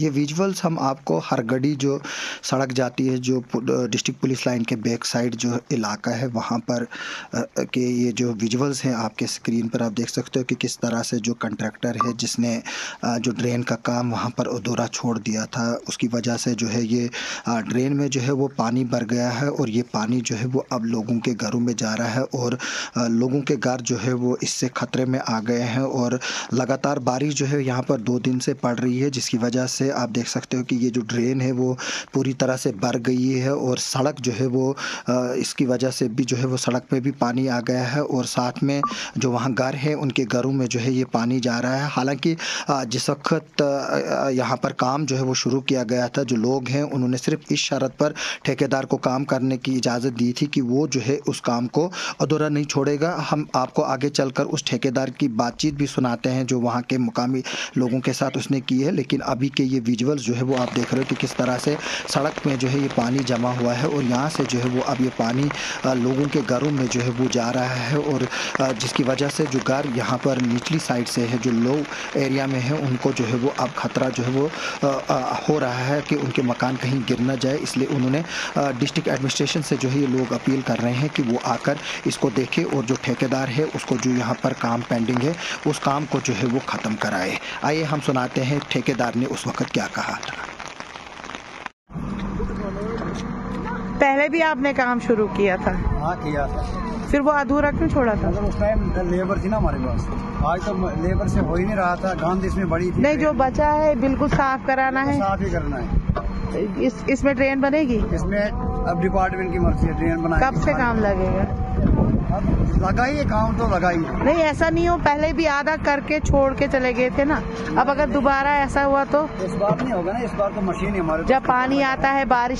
ये विजुअल्स हम आपको हर गड़ी जो सड़क जाती है, जो डिस्ट्रिक्ट पुलिस लाइन के बैक साइड जो इलाका है, वहाँ पर के ये जो विजुअल्स हैं आपके स्क्रीन पर आप देख सकते हो कि किस तरह से जो कंट्रैक्टर है जिसने जो ड्रेन का काम वहाँ पर अधूरा छोड़ दिया था, उसकी वजह से जो है ये ड्रेन में जो है वो पानी भर गया है और ये पानी जो है वो अब लोगों के घरों में जा रहा है और लोगों के घर जो है वो इससे ख़तरे में आ गए हैं और लगातार बारिश जो है यहाँ पर दो दिन से पड़ रही है, जिसकी वजह से आप देख सकते हो कि ये जो ड्रेन है वो पूरी तरह से भर गई है और सड़क जो है वो इसकी वजह से भी जो है वो सड़क पे भी पानी आ गया है और साथ में जो वहाँ घर है, उनके घरों में जो है ये पानी जा रहा है। हालाँकि जिस वक्त यहाँ पर काम जो है वो शुरू किया गया था, जो लोग हैं, उन्होंने सिर्फ़ इस शरत पर ठेकेदार को काम करने की इजाज़त दी थी कि वो जो है उस काम को अधूरा नहीं छोड़ेगा। हम आपको आगे चलकर उस ठेकेदार की बातचीत भी सुनाते हैं जो वहाँ के मुकामी लोगों के साथ उसने की है, लेकिन अभी के ये विजुअल्स जो है वो आप देख रहे हो कि किस तरह से सड़क में जो है ये पानी जमा हुआ है और यहाँ से जो है वो अब ये पानी लोगों के घरों में जो है वो जा रहा है और जिसकी वजह से जो घर यहाँ पर निचली साइड से है, जो लो एरिया में है, उनको जो है वो अब ख़तरा जो है वो हो रहा है कि उनके मकान कहीं गिर ना जाए। इसलिए उन्होंने डिस्ट्रिक्ट एडमिनिस्ट्रेशन से जो है ये लोग अपील कर रहे हैं कि वो आकर इसको देखें और जो ठेकेदार है उसको जो यहाँ पर काम पेंडिंग है, उस काम को जो है वो ख़त्म कराए। आइए हम सुनाते हैं ठेकेदार ने उस वक्त क्या कहा था। पहले भी आपने काम शुरू किया था। हाँ किया था। फिर वो अधूरा क्यों छोड़ा था? मतलब उस टाइम लेबर थी ना हमारे पास। आज तो लेबर से हो ही नहीं रहा था गांधी इसमें बड़ी थी। नहीं जो बचा है बिल्कुल साफ़ कराना है। साफ़ ही करना है। इस इसमें ट्रेन बनेगी? इसमें अब डिपार्टमेंट की मर्ज़ी है ट्रेन बना कब से काम लगेगा? लगाइए काम तो लगाइए नहीं ऐसा नहीं हो पहले भी आधा करके छोड़ के चले गए थे ना। अब अगर दोबारा ऐसा हुआ तो? इस बार नहीं होगा ना इस बार तो मशीन हमारे जब पानी आता है बारिश